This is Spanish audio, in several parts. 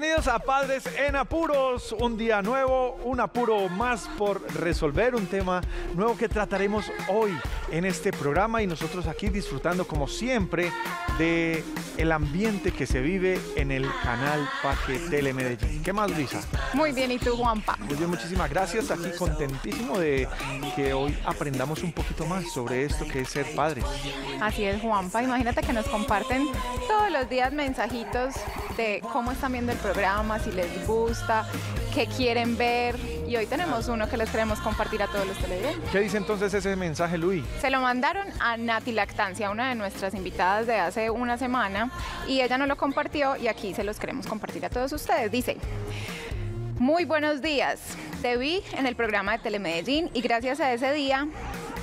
Bienvenidos a Padres en Apuros, un día nuevo, un apuro más por resolver, un tema nuevo que trataremos hoy en este programa y nosotros aquí disfrutando como siempre de el ambiente que se vive en el canal Parque Telemedellín. ¿Qué más, Luisa? Muy bien, ¿y tú, Juanpa? Muy bien, muchísimas gracias. Aquí contentísimo de que hoy aprendamos un poquito más sobre esto que es ser padres. Así es, Juanpa. Imagínate que nos comparten todos los días mensajitos de cómo están viendo el programa, si les gusta, qué quieren ver. Y hoy tenemos uno que les queremos compartir a todos los televidentes. ¿Qué dice entonces ese mensaje, Luis? Se lo mandaron a Nati Lactancia, una de nuestras invitadas de hace una semana, y ella nos lo compartió y aquí se los queremos compartir a todos ustedes. Dice, muy buenos días, te vi en el programa de Telemedellín y gracias a ese día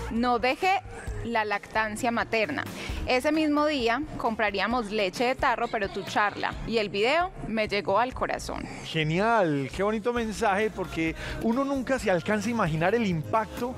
no dejé la lactancia materna. Ese mismo día compraríamos leche de tarro, pero tu charla y el video me llegó al corazón. Genial, qué bonito mensaje porque uno nunca se alcanza a imaginar el impacto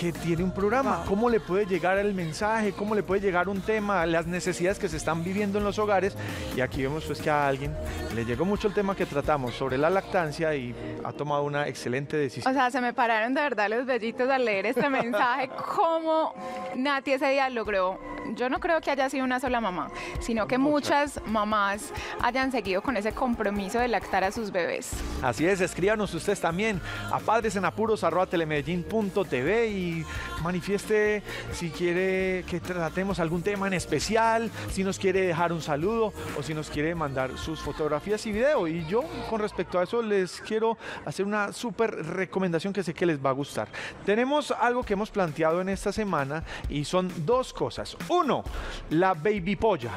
que tiene un programa, cómo le puede llegar el mensaje, cómo le puede llegar un tema, las necesidades que se están viviendo en los hogares y aquí vemos pues que a alguien le llegó mucho el tema que tratamos sobre la lactancia y ha tomado una excelente decisión. O sea, se me pararon de verdad los bellitos al leer este mensaje, cómo Nati ese día logró yo no creo que haya sido una sola mamá, sino que muchas mamás hayan seguido con ese compromiso de lactar a sus bebés. Así es, escríbanos ustedes también a padresenapuros.telemedellín.tv y manifieste si quiere que tratemos algún tema en especial, si nos quiere dejar un saludo o si nos quiere mandar sus fotografías y video. Y yo con respecto a eso les quiero hacer una súper recomendación que sé que les va a gustar. Tenemos algo que hemos planteado en esta semana y son dos cosas. Uno, la baby polla.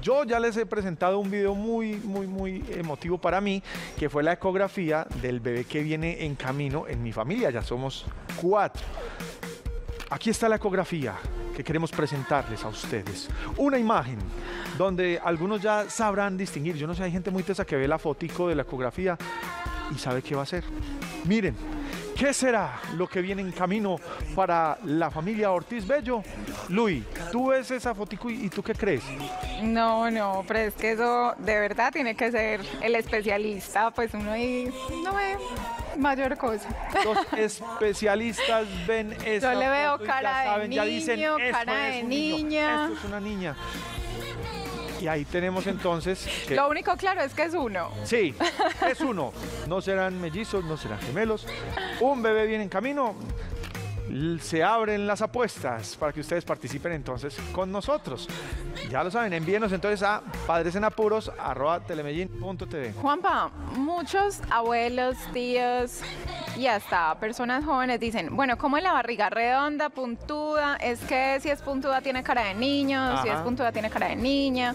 Yo ya les he presentado un video muy, muy, muy emotivo para mí, que fue la ecografía del bebé que viene en camino en mi familia. Ya somos cuatro. Aquí está la ecografía que queremos presentarles a ustedes. Una imagen donde algunos ya sabrán distinguir. Yo no sé, hay gente muy tesa que ve la fotico de la ecografía y sabe qué va a hacer. Miren, ¿Qué será lo que viene en camino para la familia Ortiz Bello? Luis, tú ves esa fotico y, tú qué crees? No, no, pero es que eso de verdad tiene que ser el especialista, pues uno ahí no ve mayor cosa. Los especialistas ven esa Yo le veo cara de niño, cara de niña. esto es una niña. Y ahí tenemos entonces... Lo único claro es que es uno. Sí, es uno. No serán mellizos, no serán gemelos. Un bebé viene en camino, se abren las apuestas para que ustedes participen entonces con nosotros. Ya lo saben, envíenos entonces a padresenapuros.telemedellín.tv. Juanpa, muchos abuelos, tíos y hasta personas jóvenes dicen, bueno, ¿cómo es la barriga? ¿Redonda, puntuda? Es que si es puntuda tiene cara de niño, si es puntuda tiene cara de niña.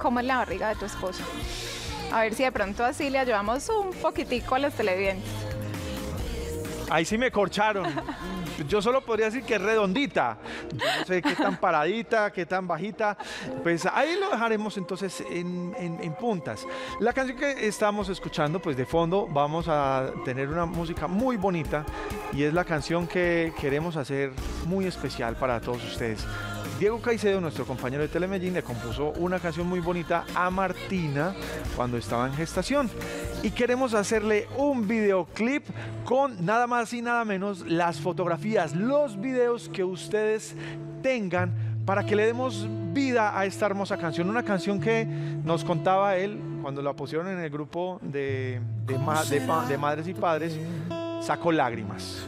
¿Cómo es la barriga de tu esposo? A ver si de pronto así le ayudamos un poquitico a los televidentes. Ahí sí me corcharon. Yo solo podría decir que es redondita. Yo no sé qué tan paradita, qué tan bajita. Pues ahí lo dejaremos entonces en, en, puntas. La canción que estamos escuchando, pues de fondo vamos a tener una música muy bonita y es la canción que queremos hacer muy especial para todos ustedes. Diego Caicedo, nuestro compañero de Telemedellín, le compuso una canción muy bonita a Martina cuando estaba en gestación. Y queremos hacerle un videoclip con nada más y nada menos las fotografías, los videos que ustedes tengan para que le demos vida a esta hermosa canción. Una canción que nos contaba él cuando la pusieron en el grupo de, de madres y padres sacó lágrimas.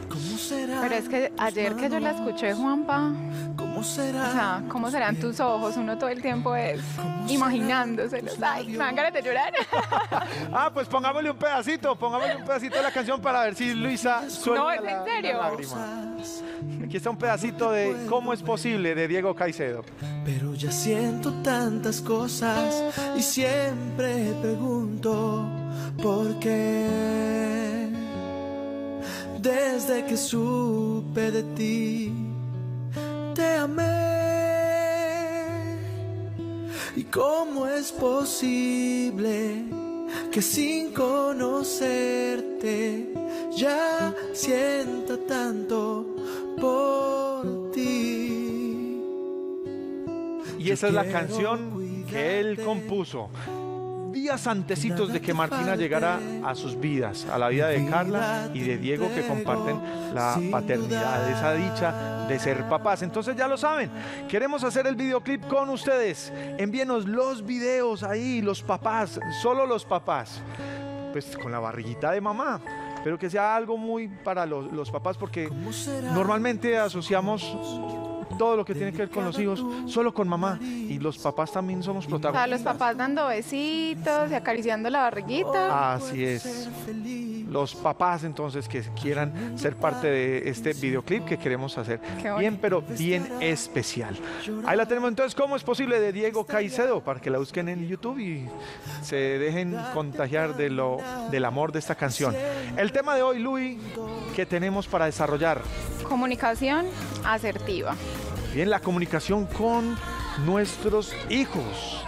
Pero es que ayer que yo la escuché, Juanpa, ¿cómo será? O sea, ¿cómo serán tus ojos? Uno todo el tiempo es imaginándoselos. Ay, me dan ganas de llorar. ah, pues pongámosle un pedacito, pongámosle un pedacito de la canción para ver si Luisa suelta No, es en serio. Aquí está un pedacito de ¿Cómo es posible? de Diego Caicedo. Pero ya siento tantas cosas y siempre pregunto por qué desde que supe de ti, te amé. ¿Y cómo es posible que sin conocerte ya sienta tanto por ti? Y esa es la canción que él compuso días antecitos de que Martina llegara a sus vidas, a la vida de Carla y de Diego que comparten la paternidad, esa dicha de ser papás. Entonces ya lo saben, queremos hacer el videoclip con ustedes. Envíenos los videos ahí, los papás, solo los papás, pues con la barriguita de mamá pero que sea algo muy para los, los papás porque normalmente asociamos todo lo que tiene que ver con los hijos, solo con mamá. Y los papás también somos protagonistas. los papás dando besitos y acariciando la barriguita. Así es. Los papás entonces que quieran ser parte de este videoclip que queremos hacer. Bien, pero bien especial. Ahí la tenemos entonces, ¿cómo es posible? De Diego Caicedo, para que la busquen en YouTube y se dejen contagiar de lo, del amor de esta canción. El tema de hoy, Luis, que tenemos para desarrollar. Comunicación asertiva. Bien, la comunicación con nuestros hijos.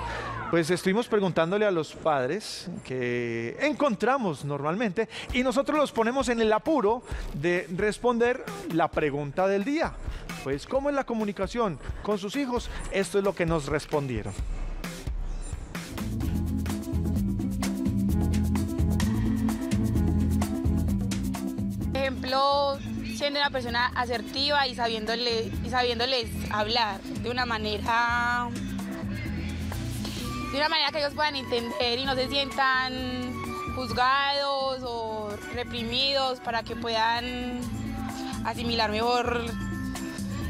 Pues estuvimos preguntándole a los padres que encontramos normalmente y nosotros los ponemos en el apuro de responder la pregunta del día. Pues, ¿cómo es la comunicación con sus hijos? Esto es lo que nos respondieron. Ejemplo, siendo una persona asertiva y, sabiéndole, y sabiéndoles hablar de una manera de una manera que ellos puedan entender y no se sientan juzgados o reprimidos para que puedan asimilar mejor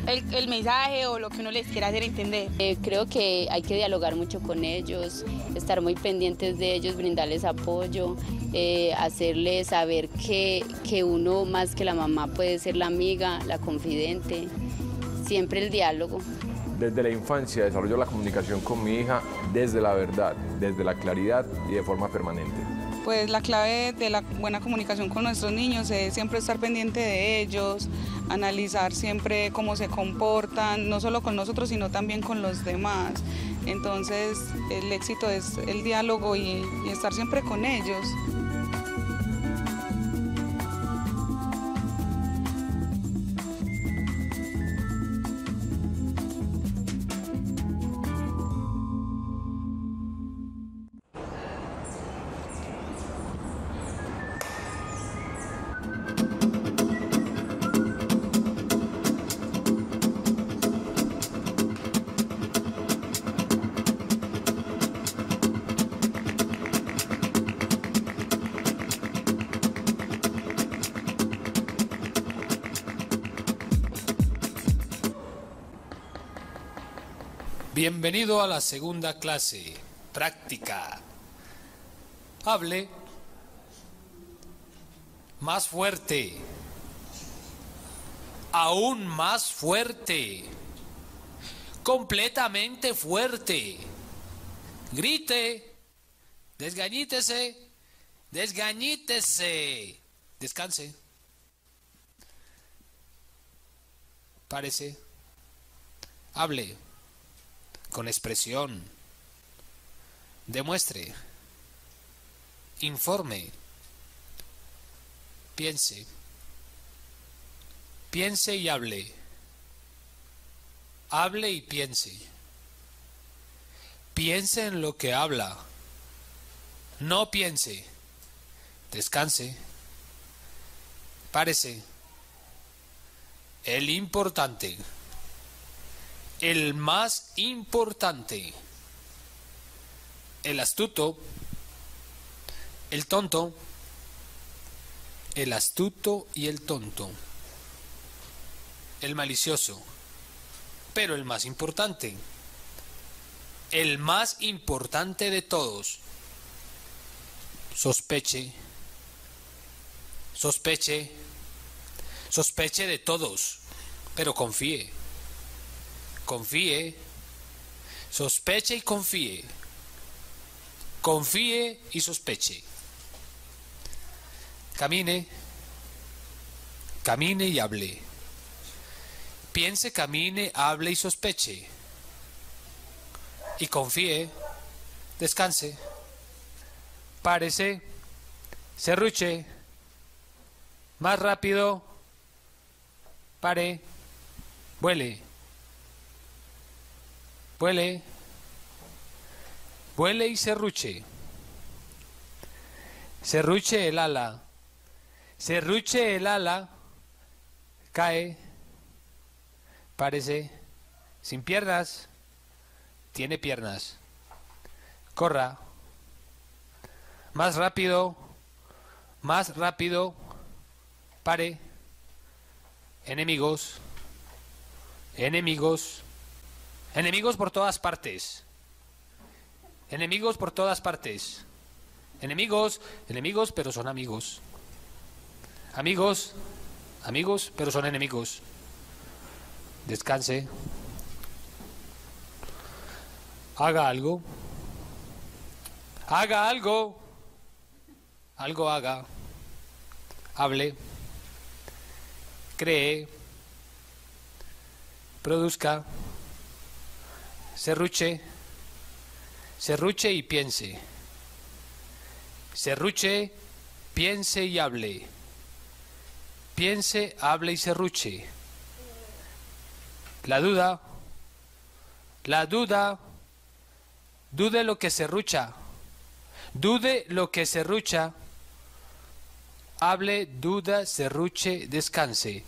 el, mensaje o lo que uno les quiera hacer entender. Eh, creo que hay que dialogar mucho con ellos, estar muy pendientes de ellos, brindarles apoyo, eh, hacerles saber que, que uno más que la mamá puede ser la amiga, la confidente, siempre el diálogo. Desde la infancia desarrollo la comunicación con mi hija desde la verdad, desde la claridad y de forma permanente. Pues la clave de la buena comunicación con nuestros niños es siempre estar pendiente de ellos, analizar siempre cómo se comportan, no solo con nosotros, sino también con los demás. Entonces el éxito es el diálogo y, y estar siempre con ellos. Bienvenido a la segunda clase, práctica. Hable más fuerte, aún más fuerte, completamente fuerte. Grite, desgañítese, desgañítese, descanse. Parece, hable con expresión. Demuestre. Informe. Piense. Piense y hable. Hable y piense. Piense en lo que habla. No piense. Descanse. Párese. El importante el más importante, el astuto, el tonto, el astuto y el tonto, el malicioso, pero el más importante, el más importante de todos, sospeche, sospeche, sospeche de todos, pero confíe confíe, sospeche y confíe, confíe y sospeche. Camine, camine y hable. Piense, camine, hable y sospeche. Y confíe, descanse, párese, serruche, más rápido, pare, vuele Vuele. Vuele y serruche. Serruche el ala. Serruche el ala. Cae. Parece. Sin piernas. Tiene piernas. Corra. Más rápido. Más rápido. Pare. Enemigos. Enemigos. Enemigos por todas partes. Enemigos por todas partes. Enemigos, enemigos, pero son amigos. Amigos, amigos, pero son enemigos. Descanse. Haga algo. Haga algo. Algo haga. Hable. Cree. Produzca. Serruche. Serruche y piense. Serruche, piense y hable. Piense, hable y serruche. La duda. La duda. Dude lo que serrucha. Dude lo que serrucha. Hable, duda, serruche, descanse.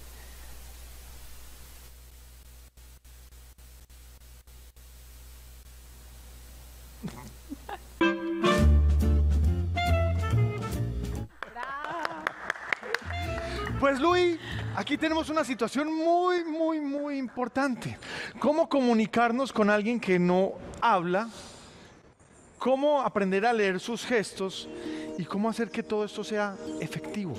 Pues Luis, aquí tenemos una situación muy, muy, muy importante. ¿Cómo comunicarnos con alguien que no habla? ¿Cómo aprender a leer sus gestos? ¿Y cómo hacer que todo esto sea efectivo?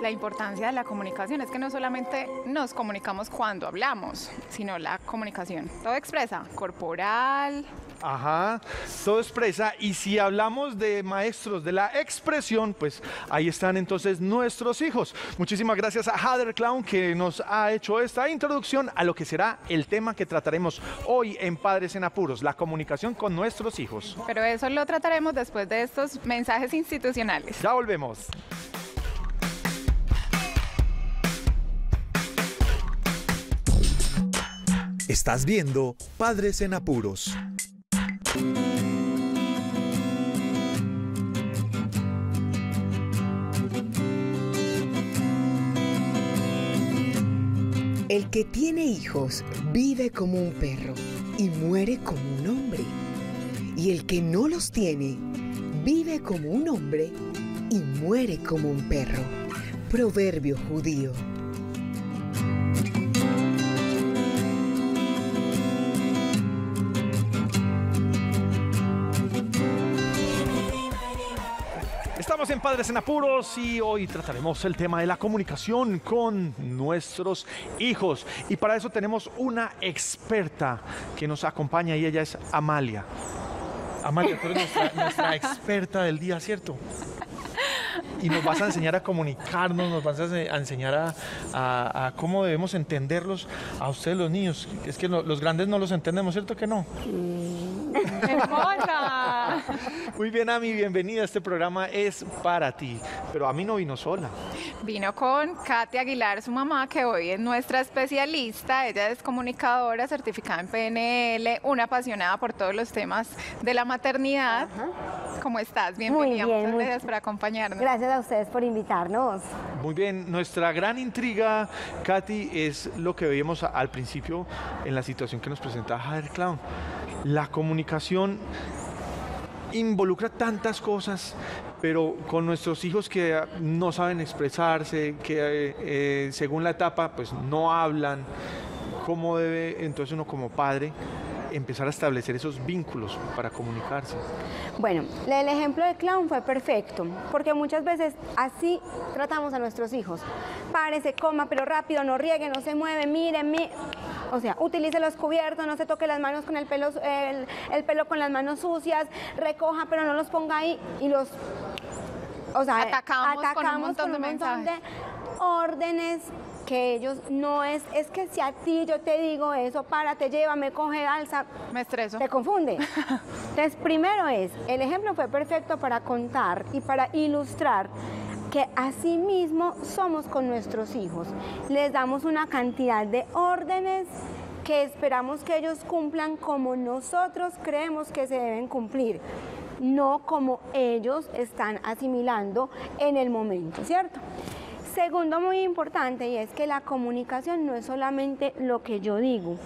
La importancia de la comunicación es que no solamente nos comunicamos cuando hablamos, sino la comunicación. Todo expresa, corporal, Ajá, todo expresa. Y si hablamos de maestros de la expresión, pues ahí están entonces nuestros hijos. Muchísimas gracias a Hader Clown que nos ha hecho esta introducción a lo que será el tema que trataremos hoy en Padres en Apuros, la comunicación con nuestros hijos. pero eso lo trataremos después de estos mensajes institucionales. Ya volvemos. Estás viendo Padres en Apuros. El que tiene hijos vive como un perro y muere como un hombre. Y el que no los tiene vive como un hombre y muere como un perro. Proverbio judío. Estamos en Padres en Apuros y hoy trataremos el tema de la comunicación con nuestros hijos. Y para eso tenemos una experta que nos acompaña y ella es Amalia. Amalia, tú eres nuestra, nuestra experta del día, ¿cierto? Y nos vas a enseñar a comunicarnos, nos vas a ense- a enseñar a, a- a cómo debemos entenderlos a ustedes los niños. Es que lo- los grandes no los entendemos, ¿cierto que no? ¡Hermosa! Muy bien, Ami, bienvenida. Este programa es para ti. Pero a mí no vino sola. Vino con Katy Aguilar, su mamá, que hoy es nuestra especialista. Ella es comunicadora, certificada en PNL, una apasionada por todos los temas de la maternidad. ¿Cómo estás? Bienvenida. bien, Muchas muy- gracias por acompañarnos. Gracias a ustedes por invitarnos. Muy bien, nuestra gran intriga, Katy, es lo que veíamos al principio en la situación que nos presenta Jader Clown. La comunicación involucra tantas cosas, pero con nuestros hijos que ah, no saben expresarse, que eh, eh, según la etapa pues no hablan, ¿cómo debe entonces uno como padre empezar a establecer esos vínculos para comunicarse? Bueno, el ejemplo de clown fue perfecto, porque muchas veces así tratamos a nuestros hijos. Párese, coma, pero rápido, no riegue, no se mueve, mire, mi- O sea, utilice los cubiertos, no se toque las manos con el pelo, el, el pelo con las manos sucias, recoja, pero no los ponga ahí y los... O sea, Atacamos con un montón con un montón de órdenes que ellos no es, es que si a ti yo te digo eso, párate, llévame, coge, alza, Me estreso. te confunde. Entonces, primero es, el ejemplo fue perfecto para contar y para ilustrar que así mismo somos con nuestros hijos. Les damos una cantidad de órdenes que esperamos que ellos cumplan como nosotros creemos que se deben cumplir, no como ellos están asimilando en el momento, ¿cierto? Segundo muy importante y es que la comunicación no es solamente lo que yo digo,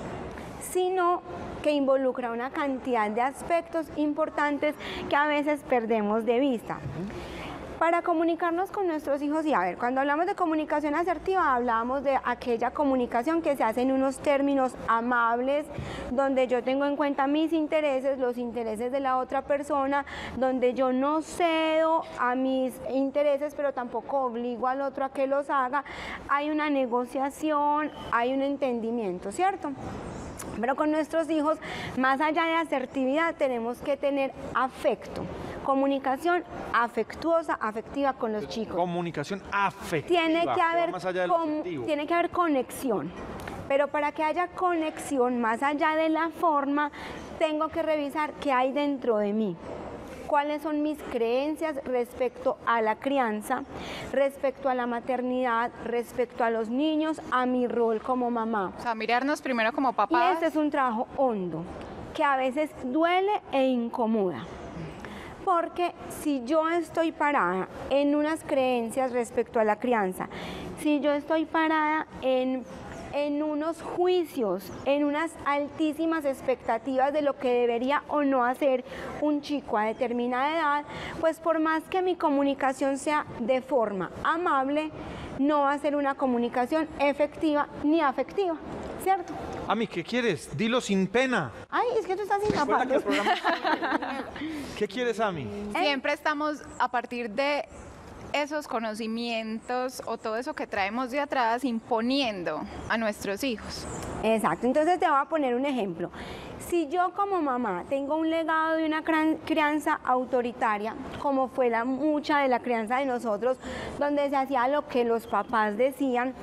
sino que involucra una cantidad de aspectos importantes que a veces perdemos de vista. Para comunicarnos con nuestros hijos, y a ver, cuando hablamos de comunicación asertiva, hablábamos de aquella comunicación que se hace en unos términos amables, donde yo tengo en cuenta mis intereses, los intereses de la otra persona, donde yo no cedo a mis intereses, pero tampoco obligo al otro a que los haga. Hay una negociación, hay un entendimiento, ¿cierto? Pero con nuestros hijos, más allá de asertividad, tenemos que tener afecto comunicación afectuosa, afectiva con los chicos. Comunicación afectiva. Tiene que haber, más allá del com- afectivo. tiene que haber conexión. Pero para que haya conexión, más allá de la forma, tengo que revisar qué hay dentro de mí. cuáles son mis creencias respecto a la crianza, respecto a la maternidad, respecto a los niños, a mi rol como mamá. O sea, mirarnos primero como Y papás. este es un trabajo hondo, que a veces duele e incomoda. Porque si yo estoy parada en unas creencias respecto a la crianza, si yo estoy parada en, en unos juicios, en unas altísimas expectativas de lo que debería o no hacer un chico a determinada edad, pues por más que mi comunicación sea de forma amable, no va a ser una comunicación efectiva ni afectiva, ¿cierto? Ami, ¿qué quieres? Dilo sin pena. Ay, es que tú estás sin Recuerda que el ¿Qué quieres, Ami? Siempre estamos a partir de esos conocimientos o todo eso que traemos de atrás imponiendo a nuestros hijos. Exacto, entonces te voy a poner un ejemplo. Si yo como mamá tengo un legado de una crianza autoritaria, como fue la mucha de la crianza de nosotros, donde se hacía lo que los papás decían,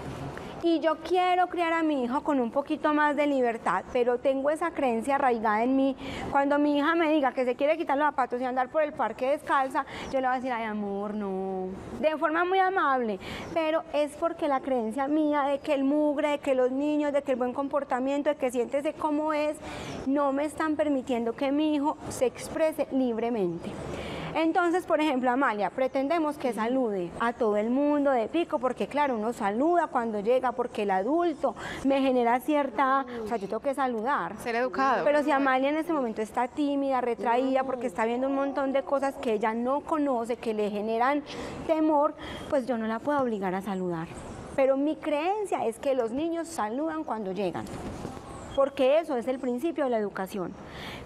y yo quiero criar a mi hijo con un poquito más de libertad, pero tengo esa creencia arraigada en mí. Cuando mi hija me diga que se quiere quitar los zapatos y andar por el parque descalza, yo le voy a decir, ay amor, no. De forma muy amable, pero es porque la creencia mía de que el mugre, de que los niños, de que el buen comportamiento, de que siéntese como es, no me están permitiendo que mi hijo se exprese libremente. Entonces, por ejemplo, Amalia, pretendemos que salude a todo el mundo de pico, porque claro, uno saluda cuando llega, porque el adulto me genera cierta, o sea, yo tengo que saludar. Ser educado. Pero si Amalia en ese momento está tímida, retraída, porque está viendo un montón de cosas que ella no conoce, que le generan temor, pues yo no la puedo obligar a saludar. Pero mi creencia es que los niños saludan cuando llegan porque eso es el principio de la educación.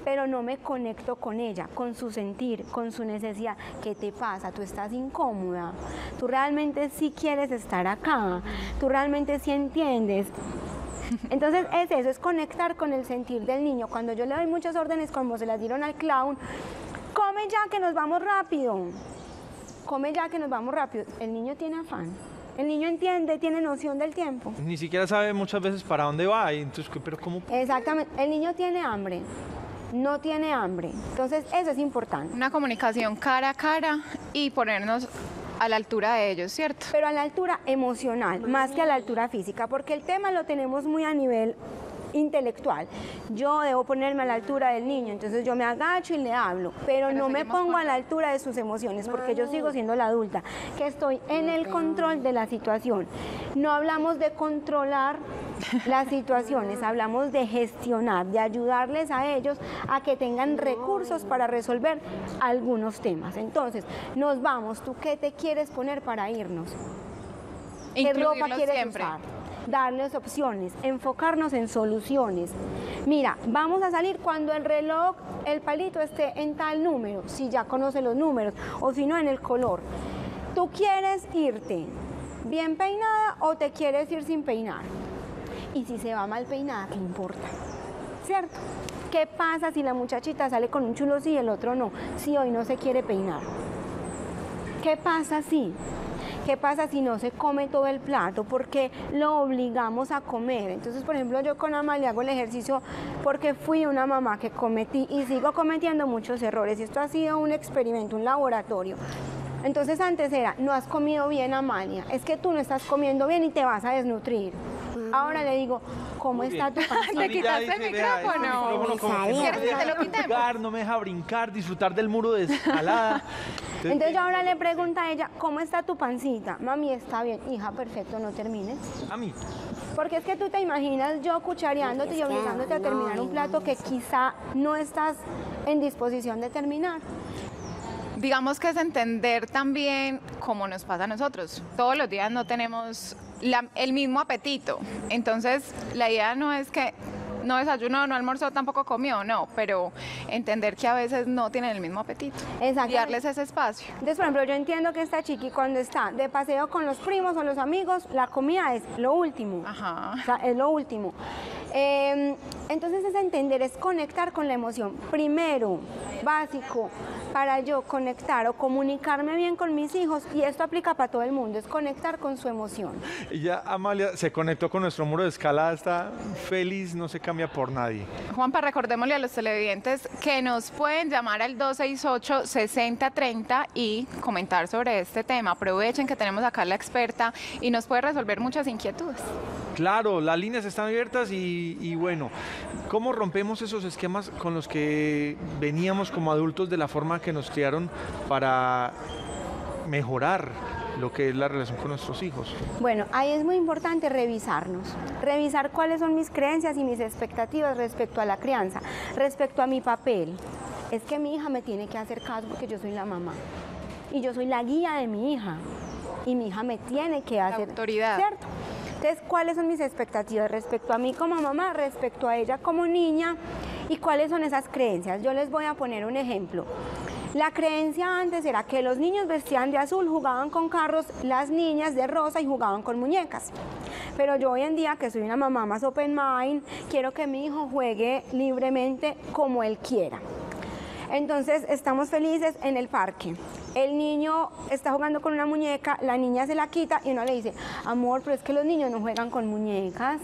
Pero no me conecto con ella, con su sentir, con su necesidad. ¿Qué te pasa? Tú estás incómoda. Tú realmente sí quieres estar acá. Tú realmente sí entiendes. Entonces es eso, es conectar con el sentir del niño. Cuando yo le doy muchas órdenes como se las dieron al clown, come ya que nos vamos rápido. Come ya que nos vamos rápido. El niño tiene afán. El niño entiende, tiene noción del tiempo. Ni siquiera sabe muchas veces para dónde va. Y entonces, ¿qué- pero ¿cómo? Exactamente, el niño tiene hambre, no tiene hambre. Entonces, eso es importante. Una comunicación cara a cara y ponernos a la altura de ellos, ¿cierto? Pero a la altura emocional, más que a la altura física, porque el tema lo tenemos muy a nivel intelectual. Yo debo ponerme a la altura del niño, entonces yo me agacho y le hablo, pero, no me pongo a la altura de sus emociones, porque yo sigo siendo la adulta, que estoy en el control de la situación. No hablamos de controlar las situaciones, hablamos de gestionar, de ayudarles a ellos a que tengan recursos para resolver algunos temas. Entonces, nos vamos, ¿tú qué te quieres poner para irnos? ¿Qué ropa quieres siempre. usar? Darles opciones, enfocarnos en soluciones. Mira, vamos a salir cuando el reloj, el palito esté en tal número, si ya conoce los números, o si no en el color. ¿Tú quieres irte bien peinada o te quieres ir sin peinar? Y si se va mal peinada, ¿qué importa? ¿Cierto? ¿Qué pasa si la muchachita sale con un chulo sí y el otro no? Si hoy no se quiere peinar. ¿Qué pasa si? ¿Qué pasa si no se come todo el plato? Porque lo obligamos a comer. Entonces, por ejemplo, yo con Amalia hago el ejercicio porque fui una mamá que cometí y sigo cometiendo muchos errores. Esto ha sido un experimento, un laboratorio. Entonces antes era, no has comido bien Amalia, es que tú no estás comiendo bien y te vas a desnutrir. Ahora le digo, ¿cómo está tu pancita? Te quitaste el micrófono. ¿Quieres me que te deja lo quitemos? jugar, no me deja brincar, disfrutar del muro de escalada. Entonces yo ahora le pregunto a ella, ¿cómo está tu pancita? Mami, está bien. Hija, perfecto, no termines. A mí. Porque es que tú te imaginas yo cuchareándote y obligándote a terminar un plato que quizá no estás en disposición de terminar. Digamos que es entender también cómo nos pasa a nosotros. Todos los días no tenemos la- el mismo apetito. Entonces, la idea no es que no desayunó, no almorzó, tampoco comió, no, pero entender que a veces no tienen el mismo apetito. Exacto. Y darles ese espacio. Entonces, por ejemplo, yo entiendo que esta chiqui cuando está de paseo con los primos o los amigos, la comida es lo último. Ajá. O sea, es lo último. Eh, entonces es entender, es conectar con la emoción. Primero, básico, para yo conectar o comunicarme bien con mis hijos, y esto aplica para todo el mundo, es conectar con su emoción. Y ya Amalia se conectó con nuestro muro de escalada, está feliz, no se cambia por nadie. Juanpa, recordémosle a los televidentes que nos pueden llamar al 268-6030 y comentar sobre este tema. Aprovechen que tenemos acá a la experta y nos puede resolver muchas inquietudes. Claro, las líneas están abiertas y, y bueno, ¿cómo rompemos esos esquemas con los que veníamos como adultos de la forma que nos criaron para mejorar lo que es la relación con nuestros hijos? Bueno, ahí es muy importante revisarnos, revisar cuáles son mis creencias y mis expectativas respecto a la crianza, respecto a mi papel. Es que mi hija me tiene que hacer caso porque yo soy la mamá y yo soy la guía de mi hija y mi hija me tiene que hacer autoridad. ¿cierto? Entonces, ¿cuáles son mis expectativas respecto a mí como mamá, respecto a ella como niña y cuáles son esas creencias? Yo les voy a poner un ejemplo. La creencia antes era que los niños vestían de azul, jugaban con carros, las niñas de rosa y jugaban con muñecas. Pero yo hoy en día, que soy una mamá más open mind, quiero que mi hijo juegue libremente como él quiera. Entonces estamos felices en el parque. El niño está jugando con una muñeca, la niña se la quita y uno le dice, amor, pero es que los niños no juegan con muñecas.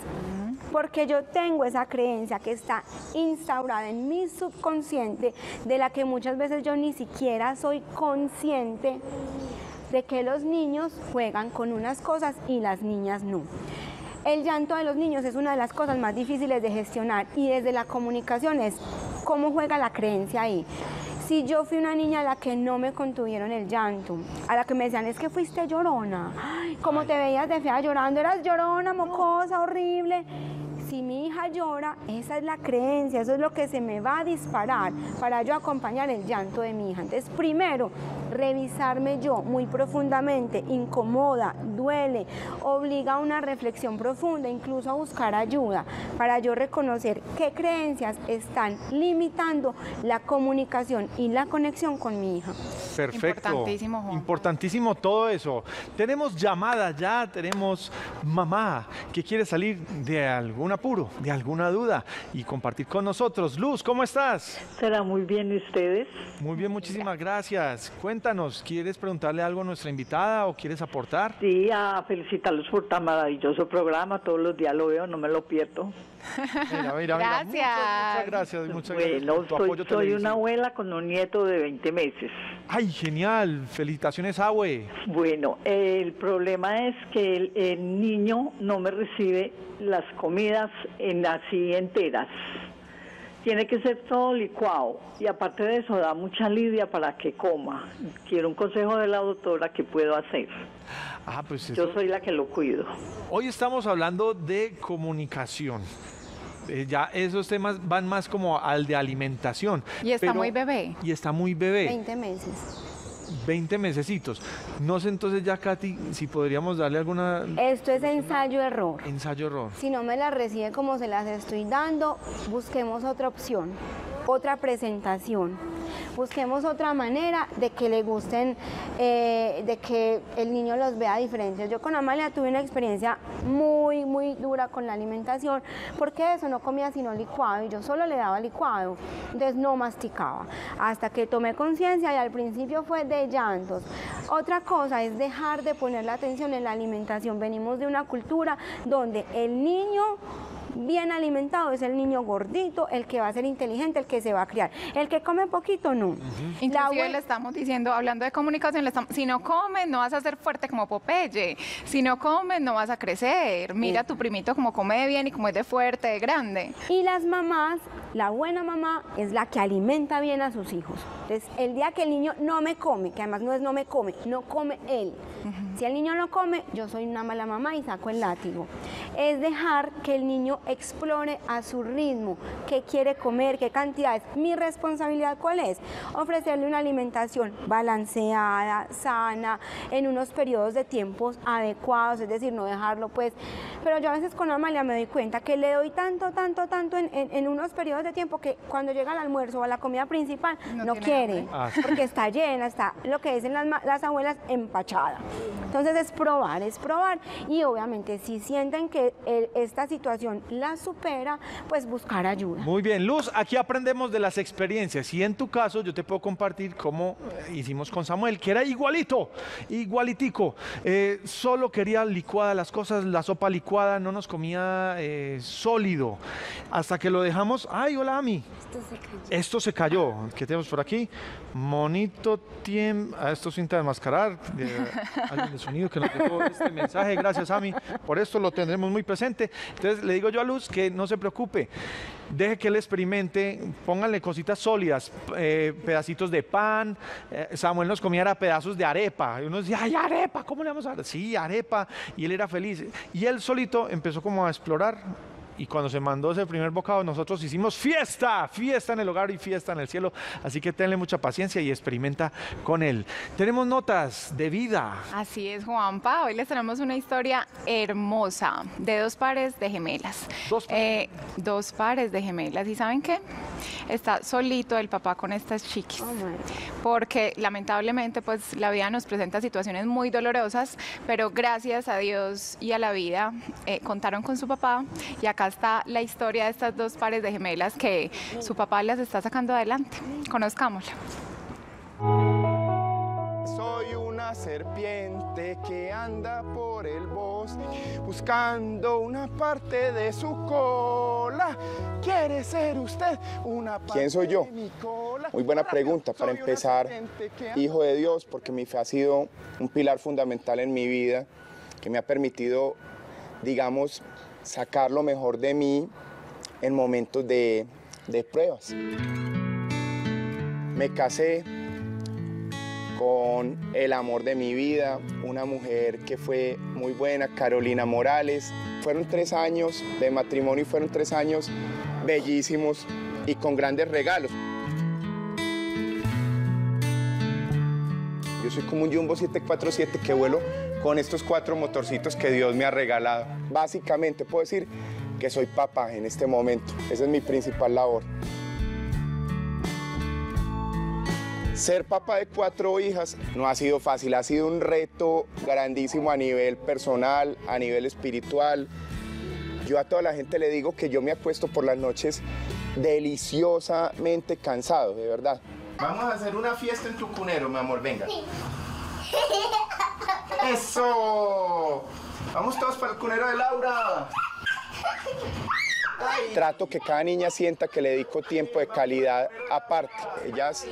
Porque yo tengo esa creencia que está instaurada en mi subconsciente, de la que muchas veces yo ni siquiera soy consciente de que los niños juegan con unas cosas y las niñas no. El llanto de los niños es una de las cosas más difíciles de gestionar y desde la comunicación es cómo juega la creencia ahí. Si yo fui una niña a la que no me contuvieron el llanto, a la que me decían es que fuiste llorona, Ay, como te veías de fea llorando, eras llorona, mocosa, horrible. Si mi hija llora, esa es la creencia, eso es lo que se me va a disparar para yo acompañar el llanto de mi hija. Entonces, primero, revisarme yo muy profundamente, incomoda, duele, obliga a una reflexión profunda, incluso a buscar ayuda, para yo reconocer qué creencias están limitando la comunicación y la conexión con mi hija. Perfecto. Importantísimo, Juanpa. Importantísimo todo eso. Tenemos llamadas ya, tenemos mamá que quiere salir de algún apuro, de alguna duda y compartir con nosotros. Luz, ¿cómo estás? Será muy bien ¿y ustedes. Muy bien, muchísimas gracias. Cuéntanos, ¿quieres preguntarle algo a nuestra invitada o quieres aportar? Sí, a felicitarlos por tan maravilloso programa. Todos los días lo veo, no me lo pierdo. Mira, mira, mira. Gracias. Muchas, muchas gracias, muchas gracias Bueno, tu soy, una abuela con un nieto de 20 meses. Ay, genial. Felicitaciones, Abue. Bueno, el problema es que el, el niño no me recibe las comidas en así enteras. Tiene que ser todo licuado y aparte de eso da mucha lidia para que coma. Quiero un consejo de la doctora que puedo hacer. Ah, pues Yo soy la que lo cuido. Hoy estamos hablando de comunicación. Eh, ya esos temas van más como al de alimentación. Y está pero- muy bebé. Y está muy bebé, 20 meses. 20 mesecitos. No sé entonces ya, Katy, si podríamos darle alguna Esto es ensayo-error. ensayo error. Si no me las recibe como se las estoy dando, busquemos otra opción, otra presentación. Busquemos otra manera de que le gusten, eh, de que el niño los vea diferentes. Yo con Amalia tuve una experiencia muy, muy dura con la alimentación, porque eso no comía sino licuado y yo solo le daba licuado, entonces no masticaba. Hasta que tomé conciencia y al principio fue de llantos. Otra cosa es dejar de poner la atención en la alimentación. Venimos de una cultura donde el niño bien alimentado es el niño gordito, el que va a ser inteligente, el que se va a criar. El que come poquito, no. La Inclusive le estamos diciendo, hablando de comunicación, le estamos- si no comes no vas a ser fuerte como Popeye, si no comes no vas a crecer, mira a tu primito como come bien y como es de fuerte, de grande. Y las mamás, la buena mamá es la que alimenta bien a sus hijos. Entonces, el día que el niño no me come, que además no es no me come, no come él. Si el niño no come, yo soy una mala mamá y saco el látigo. Es dejar que el niño explore a su ritmo, qué quiere comer, qué cantidades. Mi responsabilidad cuál es? Ofrecerle una alimentación balanceada, sana, en unos periodos de tiempos adecuados, es decir, no dejarlo pues. Pero yo a veces con Amalia me doy cuenta que le doy tanto, tanto, tanto en, en- en unos periodos de tiempo que cuando llega al almuerzo o a la comida principal no, quiere, hambre. Ah. porque está llena, está lo que dicen las, abuelas empachada. Entonces es probar, es probar y obviamente si sienten que el- esta situación la supera, pues buscar ayuda. Muy bien, Luz, aquí aprendemos de las experiencias y en tu caso yo te puedo compartir cómo hicimos con Samuel, que era igualito, igualitico. Eh, solo quería licuada las cosas, la sopa licuada, no nos comía eh, sólido. Hasta que lo dejamos, ay, hola Ami. Esto se cayó. ¿Qué tenemos por aquí? Monito tiempo. Ah, esto sin desmascarar. Eh, alguien de sonido que nos dejó este mensaje. Gracias, Ami. Por esto lo tendremos muy presente. Entonces le digo yo a Luz que no se preocupe. Deje que él experimente. Pónganle cositas sólidas. eh, pedacitos de pan. Eh, Samuel nos comía pedazos de arepa. Y uno decía, ¡ay, arepa! ¿Cómo le vamos a dar? Sí, arepa. Y él era feliz. Y él solito empezó como a explorar y cuando se mandó ese primer bocado, nosotros hicimos fiesta, fiesta en el hogar y fiesta en el cielo. Así que tenle mucha paciencia y experimenta con él. Tenemos notas de vida. Así es, Juanpa. Hoy les tenemos una historia hermosa de dos pares de gemelas. Dos Eh, dos pares de gemelas. ¿Y saben qué? Está solito el papá con estas chiquis. Oh. Porque lamentablemente pues la vida nos presenta situaciones muy dolorosas, pero gracias a Dios y a la vida eh, contaron con su papá y acá está la historia de estas dos pares de gemelas que su papá las está sacando adelante. Conozcámosla. Soy una serpiente que anda por el bosque buscando una parte de su cola. ¿Quiere ser usted una parte ¿Quién soy yo? de mi cola? Muy buena pregunta. Para Soy empezar, hijo de Dios, porque mi fe ha sido un pilar fundamental en mi vida, que me ha permitido, digamos, sacar lo mejor de mí en momentos de, de pruebas. Me casé con el amor de mi vida, una mujer que fue muy buena, Carolina Morales. Fueron tres años de matrimonio y fueron tres años bellísimos y con grandes regalos. Yo soy como un Jumbo 747 que vuelo con estos cuatro motorcitos que Dios me ha regalado. Básicamente puedo decir que soy papá en este momento. Esa es mi principal labor. Ser papá de cuatro hijas no ha sido fácil, ha sido un reto grandísimo a nivel personal, a nivel espiritual. Yo a toda la gente le digo que yo me acuesto por las noches deliciosamente cansado, de verdad. Vamos a hacer una fiesta en tu cunero, mi amor, venga. ¡Eso! Vamos todos para el cunero de Laura. Trato que cada niña sienta que le dedico tiempo de calidad aparte. Ellas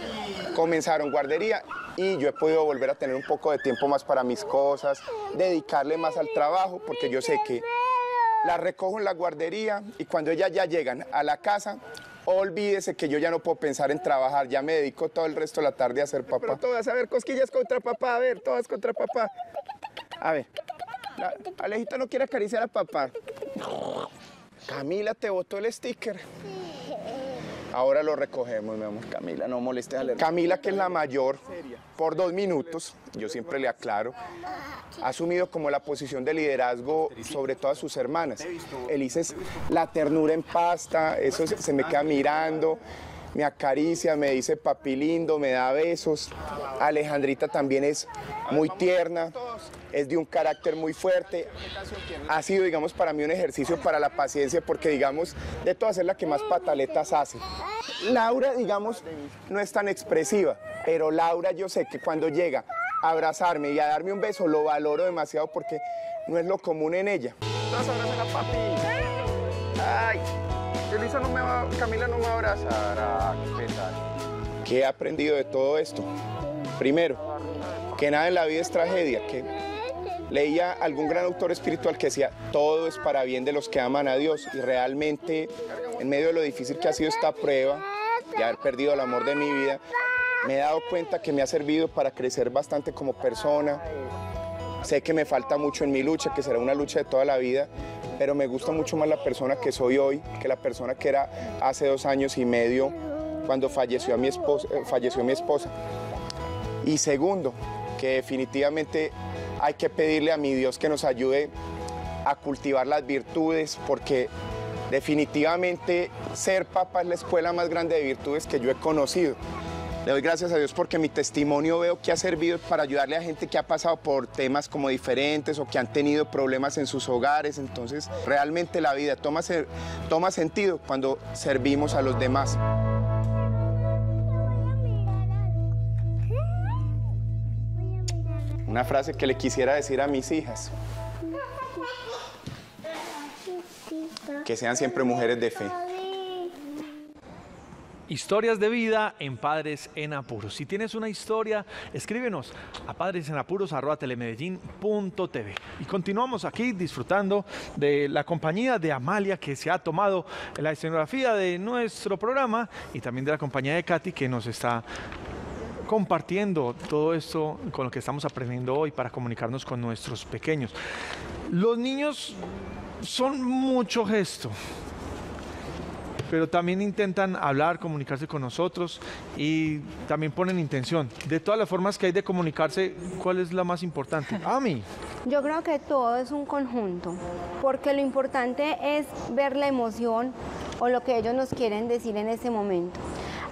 comenzaron guardería y yo he podido volver a tener un poco de tiempo más para mis cosas, dedicarle más al trabajo, porque yo sé que las recojo en la guardería y cuando ellas ya llegan a la casa, olvídese que yo ya no puedo pensar en trabajar, ya me dedico todo el resto de la tarde a ser papá. Pero todas, a ver, cosquillas contra papá, a ver, todas contra papá. A ver, la- Alejita no quiere acariciar a papá. Camila, te botó el sticker. Ahora lo recogemos, mi amor. Camila, no molestes a Camila, que es la mayor, por dos minutos, yo siempre le aclaro, ha asumido como la posición de liderazgo sobre todas sus hermanas. Elisa es la ternura en pasta, eso se, se me queda mirando, me acaricia, me dice papi lindo, me da besos. Alejandrita también es muy tierna, es de un carácter muy fuerte. Ha sido, digamos, para mí un ejercicio para la paciencia porque, digamos, de todas es la que más pataletas hace. Laura, digamos, no es tan expresiva, pero Laura yo sé que cuando llega a abrazarme y a darme un beso lo valoro demasiado porque no es lo común en ella. Ay, Elisa no me va, Camila no me va a abrazar. Qué. ¿Qué he aprendido de todo esto? Primero, que nada en la vida es tragedia, que leía algún gran autor espiritual que decía, todo es para bien de los que aman a Dios y realmente en medio de lo difícil que ha sido esta prueba, de haber perdido el amor de mi vida, me he dado cuenta que me ha servido para crecer bastante como persona. Sé que me falta mucho en mi lucha, que será una lucha de toda la vida, pero me gusta mucho más la persona que soy hoy que la persona que era hace dos años y medio cuando falleció, mi, esposa, eh, mi esposa. Y segundo, que definitivamente hay que pedirle a mi Dios que nos ayude a cultivar las virtudes, porque definitivamente ser papá es la escuela más grande de virtudes que yo he conocido. Le doy gracias a Dios porque mi testimonio veo que ha servido para ayudarle a gente que ha pasado por temas como diferentes o que han tenido problemas en sus hogares. Entonces, realmente la vida toma, toma sentido cuando servimos a los demás. Una frase que le quisiera decir a mis hijas. Que sean siempre mujeres de fe. Historias de vida en Padres en Apuros. Si tienes una historia, escríbenos a padresenapuros.telemedellín.tv. Y continuamos aquí disfrutando de la compañía de Amalia que se ha tomado la escenografía de nuestro programa y también de la compañía de Katy que nos está compartiendo todo esto con lo que estamos aprendiendo hoy para comunicarnos con nuestros pequeños. Los niños son mucho gesto, pero también intentan hablar, comunicarse con nosotros y también ponen intención. De todas las formas que hay de comunicarse, ¿cuál es la más importante? Ami. Yo creo que todo es un conjunto, porque lo importante es ver la emoción o lo que ellos nos quieren decir en ese momento.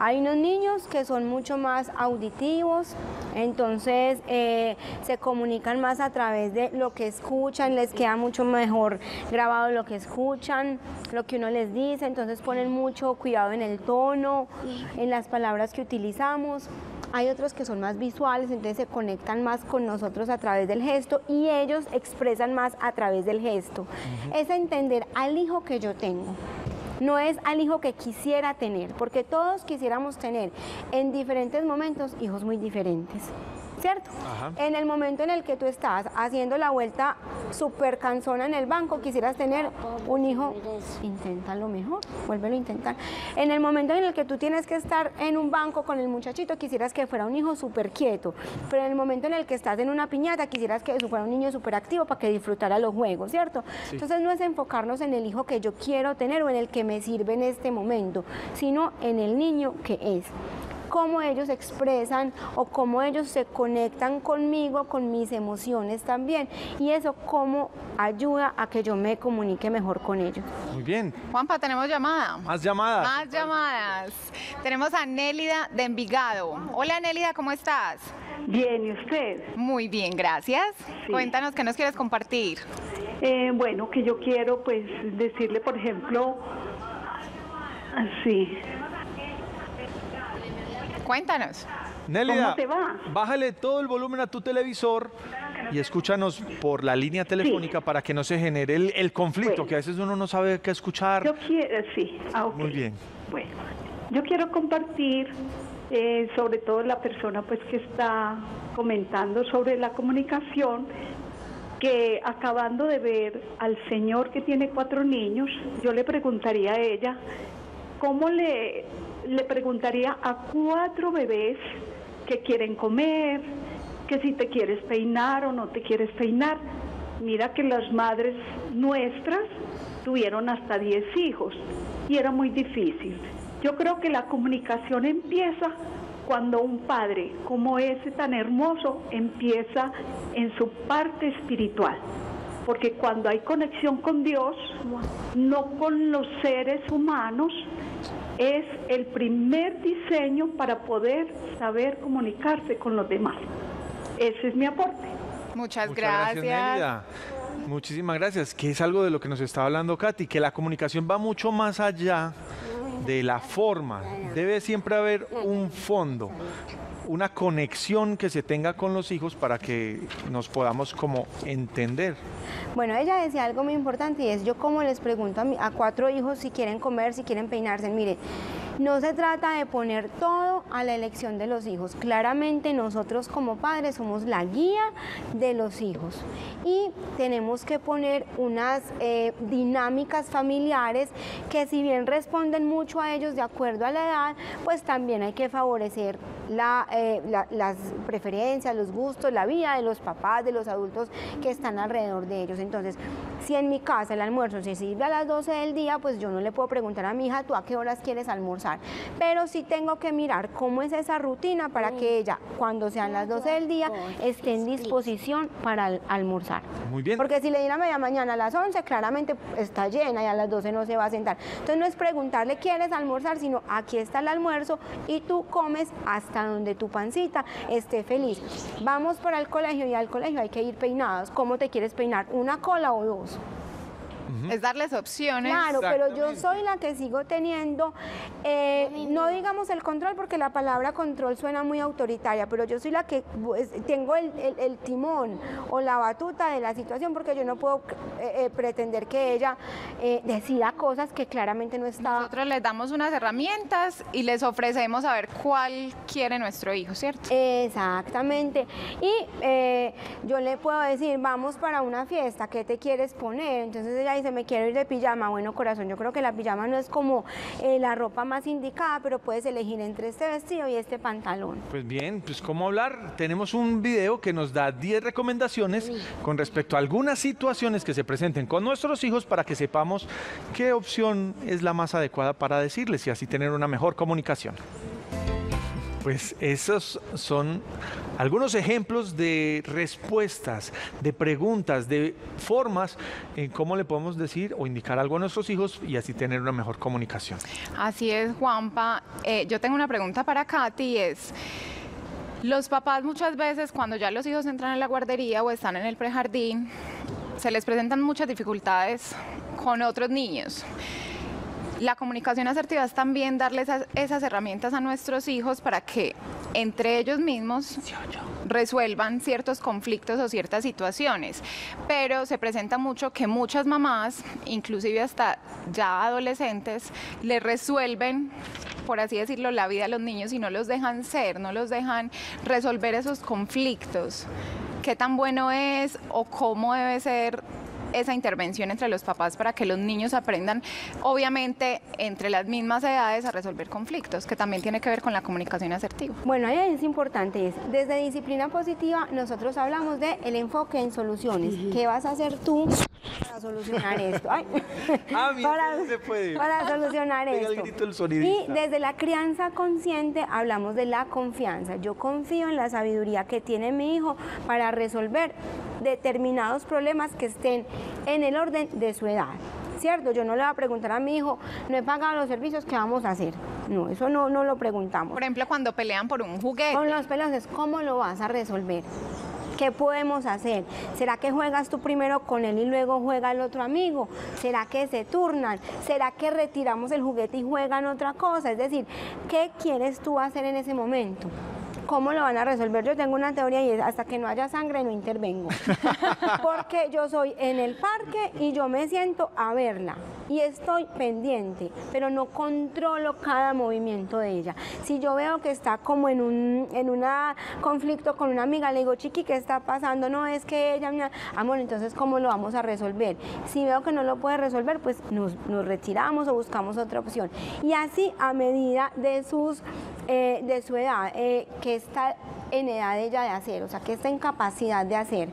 Hay unos niños que son mucho más auditivos, entonces eh, se comunican más a través de lo que escuchan, les queda mucho mejor grabado lo que escuchan, lo que uno les dice, entonces ponen mucho cuidado en el tono, en las palabras que utilizamos. Hay otros que son más visuales, entonces se conectan más con nosotros a través del gesto y ellos expresan más a través del gesto. Es entender al hijo que yo tengo no es al hijo que quisiera tener, porque todos quisiéramos tener en diferentes momentos hijos muy diferentes. ¿Cierto? En el momento en el que tú estás haciendo la vuelta súper cansona en el banco, quisieras tener un hijo, inténtalo mejor, vuélvelo a intentar. En el momento en el que tú tienes que estar en un banco con el muchachito, quisieras que fuera un hijo súper quieto, pero en el momento en el que estás en una piñata, quisieras que fuera un niño súper activo para que disfrutara los juegos, ¿cierto? Entonces no es enfocarnos en el hijo que yo quiero tener o en el que me sirve en este momento, sino en el niño que es cómo ellos expresan o cómo ellos se conectan conmigo, con mis emociones también. Y eso cómo ayuda a que yo me comunique mejor con ellos. Muy bien. Juanpa, tenemos llamada. Más llamadas. Más llamadas. Tenemos a Nélida de Envigado. Hola Nélida, ¿cómo estás? Bien, ¿y usted? Muy bien, gracias. Cuéntanos qué nos quieres compartir. Eh, bueno, que yo quiero pues decirle, por ejemplo, así, Cuéntanos. Nélida, bájale todo el volumen a tu televisor y escúchanos por la línea telefónica para que no se genere el, conflicto, que a veces uno no sabe qué escuchar. Yo quiero, sí. Ah, Muy bien. Bueno, yo quiero compartir eh, sobre todo la persona pues que está comentando sobre la comunicación que acabando de ver al señor que tiene cuatro niños, yo le preguntaría a ella cómo le le preguntaría a cuatro bebés que quieren comer, que si te quieres peinar o no te quieres peinar. Mira que las madres nuestras tuvieron hasta 10 hijos y era muy difícil. Yo creo que la comunicación empieza cuando un padre como ese tan hermoso empieza en su parte espiritual. Porque cuando hay conexión con Dios, no con los seres humanos, es el primer diseño para poder saber comunicarse con los demás. Ese es mi aporte. Muchas, gracias. Muchísimas gracias, que es algo de lo que nos está hablando Katy, que la comunicación va mucho más allá de la forma. Debe siempre haber un fondo, una conexión que se tenga con los hijos para que nos podamos como entender. Bueno, ella decía algo muy importante y es yo como les pregunto a, mi- a cuatro hijos si quieren comer, si quieren peinarse. Mire, no se trata de poner todo a la elección de los hijos. Claramente nosotros como padres somos la guía de los hijos y tenemos que poner unas eh, dinámicas familiares que si bien responden mucho a ellos de acuerdo a la edad, pues también hay que favorecer eh, la- las preferencias, los gustos, la vida de los papás, de los adultos que están alrededor de ellos. Entonces, si en mi casa el almuerzo se sirve a las 12 del día, pues yo no le puedo preguntar a mi hija, ¿tú a qué horas quieres almorzar? Pero sí tengo que mirar cómo es esa rutina para que ella, cuando sean las 12 del día, esté en disposición para al- almorzar. Muy bien. Porque si le diera media mañana a las 11, claramente está llena y a las 12 no se va a sentar. Entonces no es preguntarle, ¿quieres almorzar? Sino aquí está el almuerzo y tú comes hasta donde tu pancita esté feliz. Vamos para el colegio y al colegio hay que ir peinados. ¿Cómo te quieres peinar? ¿Una cola o dos? Es darles opciones. Claro, pero yo soy la que sigo teniendo, eh, no digamos el control, porque la palabra control suena muy autoritaria, pero yo soy la que pues, tengo el, el- el timón o la batuta de la situación, porque yo no puedo eh, eh, pretender que ella eh, decida cosas que claramente no está. Nosotros les damos unas herramientas y les ofrecemos a ver cuál quiere nuestro hijo, ¿cierto? Exactamente. Y eh, yo le puedo decir, vamos para una fiesta, ¿qué te quieres poner? Entonces ella dice, me quiero ir de pijama. Bueno, corazón, yo creo que la pijama no es como eh, la ropa más indicada, pero puedes elegir entre este vestido y este pantalón. Pues bien, pues cómo hablar. Tenemos un video que nos da 10 recomendaciones con respecto a algunas situaciones que se presenten con nuestros hijos para que sepamos qué opción es la más adecuada para decirles y así tener una mejor comunicación. Pues esos son algunos ejemplos de respuestas, de preguntas, de formas en cómo le podemos decir o indicar algo a nuestros hijos y así tener una mejor comunicación. Así es, Juanpa. Eh, yo tengo una pregunta para Katy y es, los papás muchas veces cuando ya los hijos entran en la guardería o están en el prejardín, se les presentan muchas dificultades con otros niños. La comunicación asertiva es también darles esas, herramientas a nuestros hijos para que entre ellos mismos resuelvan ciertos conflictos o ciertas situaciones. Pero se presenta mucho que muchas mamás, inclusive hasta ya adolescentes, le resuelven por así decirlo, la vida a los niños y no los dejan ser, no los dejan resolver esos conflictos. ¿Qué tan bueno es o cómo debe ser esa intervención entre los papás para que los niños aprendan, obviamente, entre las mismas edades a resolver conflictos, que también tiene que ver con la comunicación asertiva. Bueno, ahí es importante, es, desde disciplina positiva nosotros hablamos de el enfoque en soluciones. ¿Qué vas a hacer tú para solucionar esto? Ay. Ah, mira, para, se puede. para solucionar el esto. Y desde la crianza consciente hablamos de la confianza. Yo confío en la sabiduría que tiene mi hijo para resolver determinados problemas que estén en el orden de su edad. ¿Cierto? Yo no le voy a preguntar a mi hijo, no he pagado los servicios, ¿qué vamos a hacer? No, eso no, no lo preguntamos. Por ejemplo, cuando pelean por un juguete. Con los pelos es cómo lo vas a resolver. ¿Qué podemos hacer? ¿Será que juegas tú primero con él y luego juega el otro amigo? ¿Será que se turnan? ¿Será que retiramos el juguete y juegan otra cosa? Es decir, ¿qué quieres tú hacer en ese momento? ¿Cómo lo van a resolver? Yo tengo una teoría y es hasta que no haya sangre no intervengo. Porque yo soy en el parque y yo me siento a verla y estoy pendiente, pero no controlo cada movimiento de ella. Si yo veo que está como en un en una conflicto con una amiga, le digo, chiqui, ¿qué está pasando? No, es que ella me... Amor, entonces, ¿cómo lo vamos a resolver? Si veo que no lo puede resolver, pues nos, nos retiramos o buscamos otra opción. Y así, a medida de, sus, eh, de su edad, eh, que está en edad ella de hacer, o sea, que está en capacidad de hacer.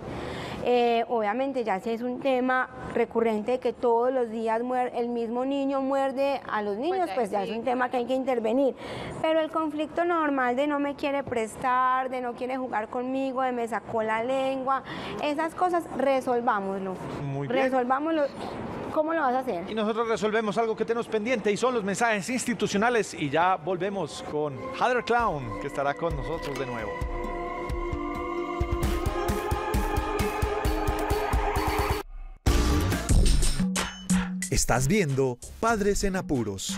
Eh, obviamente ya si es un tema recurrente que todos los días muer- el mismo niño muerde a los niños, ya pues ya es un tema que hay que intervenir. Pero el conflicto normal de no me quiere prestar, de no quiere jugar conmigo, de me sacó la lengua, esas cosas resolvámoslo. Muy bien. Resolvámoslo. ¿Cómo lo vas a hacer? Y nosotros resolvemos algo que tenemos pendiente y son los mensajes institucionales y ya volvemos con Heather Clown que estará con nosotros de nuevo. Estás viendo Padres en Apuros.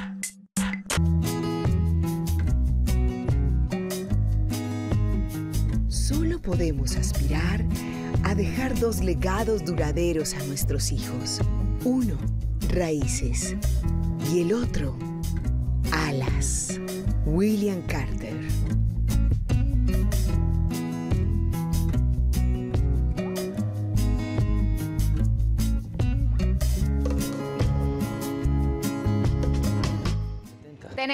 solo podemos aspirar a dejar dos legados duraderos a nuestros hijos. Uno, raíces. Y el otro, alas. William Carter.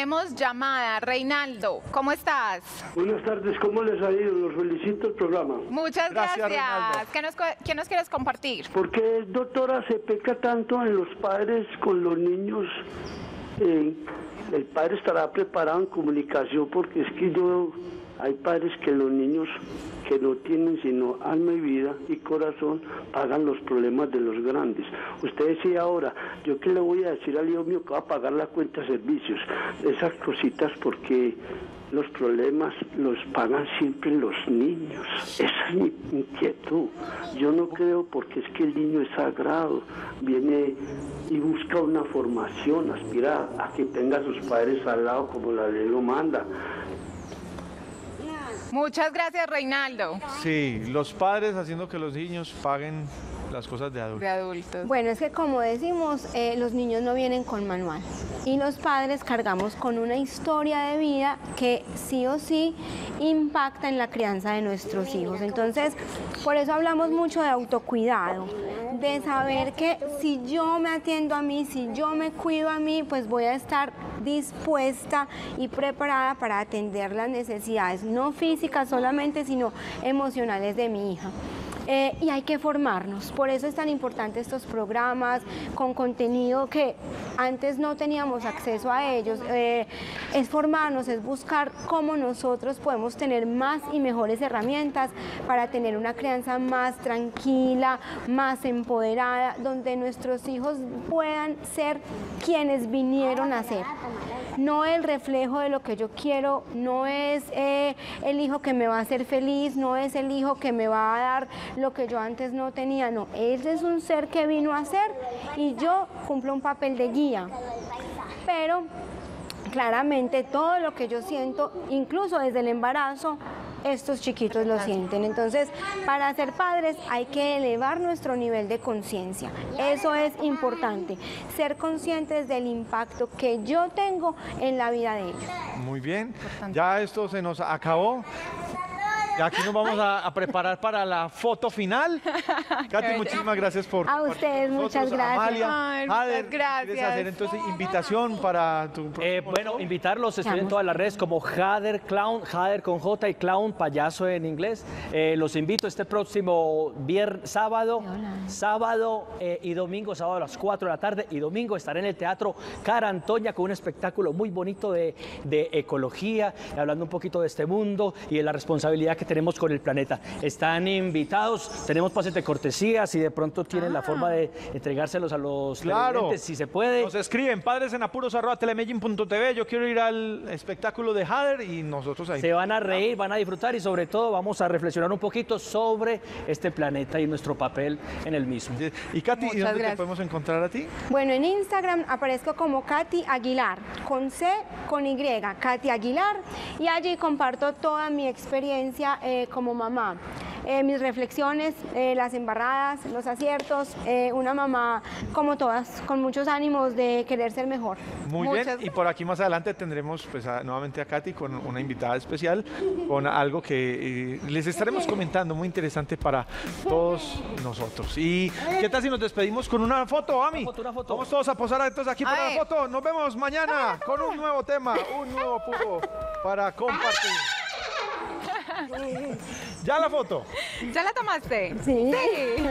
Tenemos llamada. Reinaldo, ¿cómo estás? Buenas tardes, ¿cómo les ha ido? Los felicito el programa. Muchas Gracias, gracias. ¿Qué, nos, qué nos quieres compartir? Porque, doctora, se peca tanto en los padres con los niños. eh, el padre estará preparado en comunicación porque es que yo, hay padres que los niños que no tienen sino alma y vida y corazón pagan los problemas de los grandes. Usted decía ahora, yo qué le voy a decir al hijo mío que va a pagar la cuenta de servicios, esas cositas porque los problemas los pagan siempre los niños. Esa es mi inquietud. Yo no creo porque es que el niño es sagrado, viene y busca una formación, aspira a que tenga a sus padres al lado como la ley lo manda. Muchas gracias, Reinaldo. Sí, los padres haciendo que los niños paguen las cosas de adultos. De adultos. Bueno, es que como decimos, eh, los niños no vienen con manual y los padres cargamos con una historia de vida que sí o sí impacta en la crianza de nuestros hijos. Entonces, por eso hablamos mucho de autocuidado, de saber que si yo me atiendo a mí, si yo me cuido a mí, pues voy a estar dispuesta y preparada para atender las necesidades, no físicas solamente, sino emocionales de mi hija. Eh, y hay que formarnos. Por eso es tan importante estos programas con contenido que antes no teníamos acceso a ellos. Eh, es formarnos, es buscar cómo nosotros podemos tener más y mejores herramientas para tener una crianza más tranquila, más empoderada, donde nuestros hijos puedan ser quienes vinieron a ser no el reflejo de lo que yo quiero, no es eh, el hijo que me va a hacer feliz, no es el hijo que me va a dar lo que yo antes no tenía, no, él es un ser que vino a ser y yo cumplo un papel de guía. Pero claramente todo lo que yo siento, incluso desde el embarazo, estos chiquitos lo sienten. Entonces, para ser padres hay que elevar nuestro nivel de conciencia. Eso es importante, ser conscientes del impacto que yo tengo en la vida de ellos. Muy bien, ya esto se nos acabó. Aquí nos vamos a, a preparar para la foto final. Katy, muchísimas gracias por A ustedes, muchas gracias. Amalia, Ay, muchas Ader, ¿quieres gracias. hacer entonces invitación para tu Eh, bueno, invitarlos, estoy en todas las redes como Jader Clown, Jader con J y Clown, payaso en inglés. Eh, los invito este próximo viernes, sábado, sábado eh, y domingo, sábado a las 4 de la tarde y domingo estaré en el Teatro Cara Antoña con un espectáculo muy bonito de, de ecología, hablando un poquito de este mundo y de la responsabilidad que tenemos con el planeta. Están invitados, tenemos pases de cortesía, si de pronto tienen la forma de entregárselos a los Claro. televidentes, si se puede. Nos escriben padres en apuros arroba telemedellín.tv. Yo quiero ir al espectáculo de Hader y nosotros ahí. Se van a reír, van a disfrutar y sobre todo vamos a reflexionar un poquito sobre este planeta y nuestro papel en el mismo. Y Katy, ¿y dónde te podemos encontrar a ti? Bueno, en Instagram aparezco como Katy Aguilar, con C, con Y, Katy Aguilar, y allí comparto toda mi experiencia eh, como mamá. Eh, mis reflexiones, eh, las embarradas, los aciertos, eh, una mamá como todas, con muchos ánimos de querer ser mejor. Muy bien, y por aquí más adelante tendremos pues, a- nuevamente a Katy con una invitada especial, con algo que eh, les estaremos comentando muy interesante para todos nosotros. ¿Y qué tal si nos despedimos con una foto, Ami? Vamos todos a posar entonces aquí para la foto. Nos vemos mañana con un nuevo tema, un nuevo puro para compartir. ¿Ya la foto? ¿Ya la tomaste? Sí. sí.